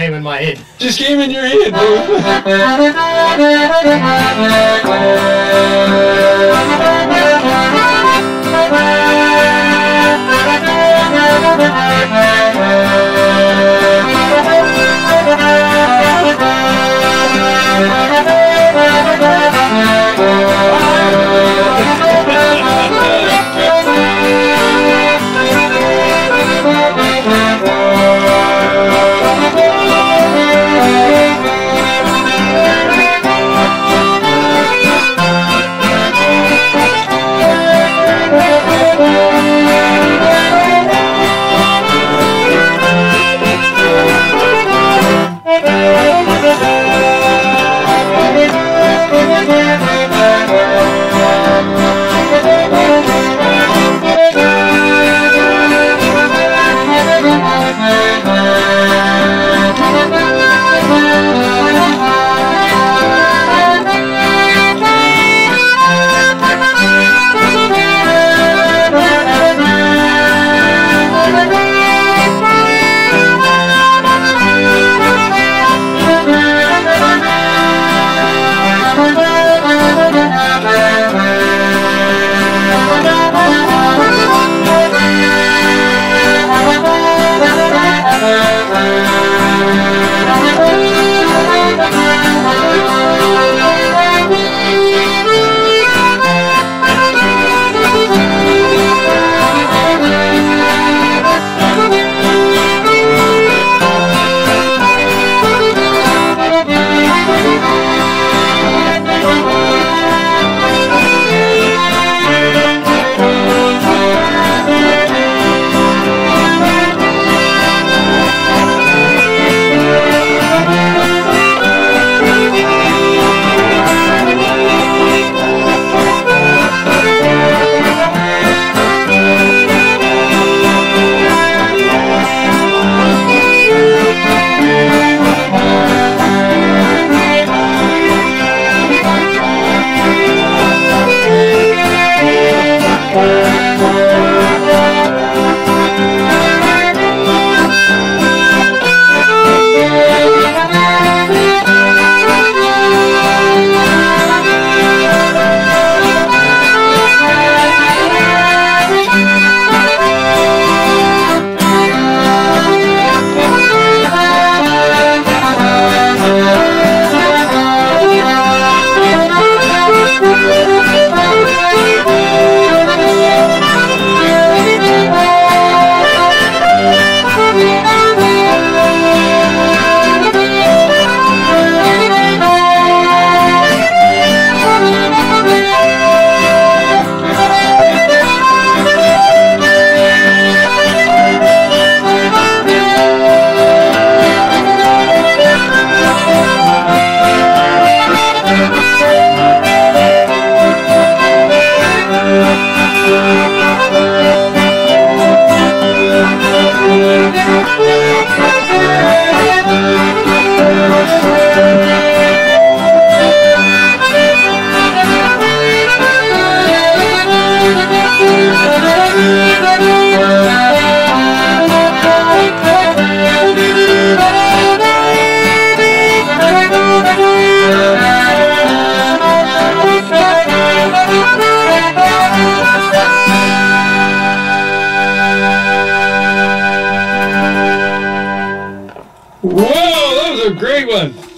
came in my head. Just came in your head, dude. Whoa, that was a great one.